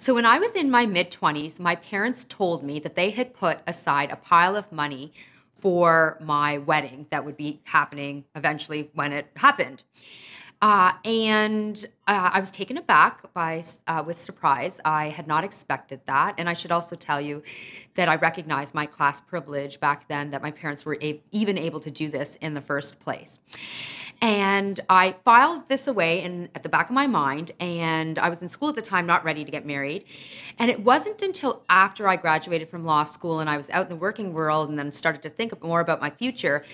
So, when I was in my mid 20s, my parents told me that they had put aside a pile of money for my wedding that would be happening eventually when it happened. Uh, and uh, I was taken aback by uh, with surprise. I had not expected that, and I should also tell you that I recognized my class privilege back then that my parents were a- even able to do this in the first place. And I filed this away in, at the back of my mind. And I was in school at the time, not ready to get married. And it wasn't until after I graduated from law school and I was out in the working world and then started to think more about my future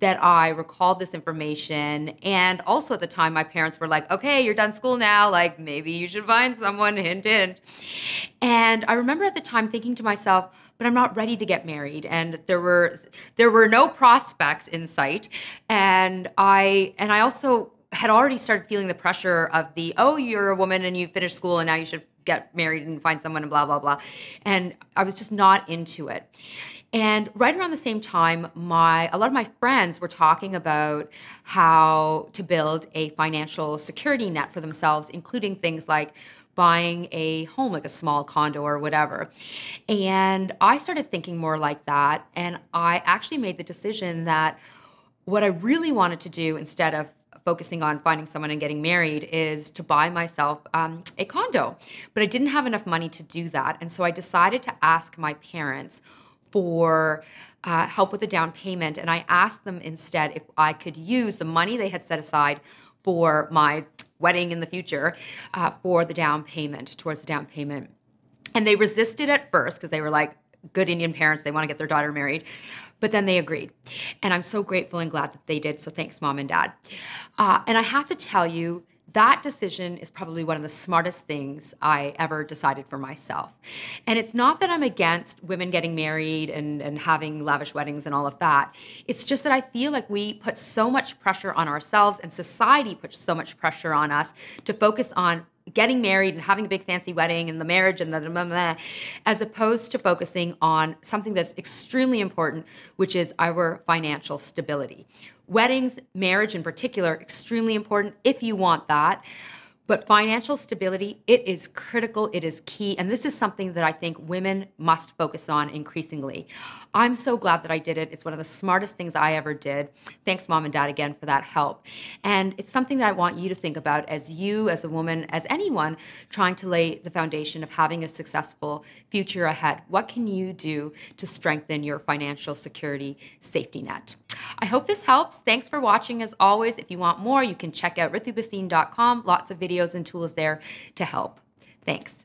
that I recalled this information. And also at the time, my parents were like, okay, you're done school now. Like, maybe you should find someone, hint, hint. And I remember at the time thinking to myself, but I'm not ready to get married. And there were there were no prospects in sight. And I and I also had already started feeling the pressure of the, oh, you're a woman and you finished school and now you should get married and find someone and blah, blah, blah. And I was just not into it. And right around the same time, my a lot of my friends were talking about how to build a financial security net for themselves, including things like buying a home, like a small condo or whatever. And I started thinking more like that. And I actually made the decision that what I really wanted to do instead of focusing on finding someone and getting married is to buy myself um, a condo. But I didn't have enough money to do that. And so I decided to ask my parents for uh, help with a down payment. And I asked them instead if I could use the money they had set aside for my wedding in the future uh, for the down payment, towards the down payment. And they resisted at first because they were like, good Indian parents, they want to get their daughter married. But then they agreed. And I'm so grateful and glad that they did. So thanks, mom and dad. Uh, and I have to tell you, that decision is probably one of the smartest things I ever decided for myself. And it's not that I'm against women getting married and, and having lavish weddings and all of that. It's just that I feel like we put so much pressure on ourselves and society puts so much pressure on us to focus on getting married and having a big fancy wedding and the marriage and the blah, blah, blah, as opposed to focusing on something that's extremely important, which is our financial stability. Weddings, marriage in particular, extremely important if you want that. But financial stability, it is critical, it is key. And this is something that I think women must focus on increasingly. I'm so glad that I did it. It's one of the smartest things I ever did. Thanks, mom and dad, again, for that help. And it's something that I want you to think about as you, as a woman, as anyone trying to lay the foundation of having a successful future ahead. What can you do to strengthen your financial security safety net? I hope this helps. Thanks for watching. As always, if you want more, you can check out ritubhasin.com. Lots of videos and tools there to help. Thanks.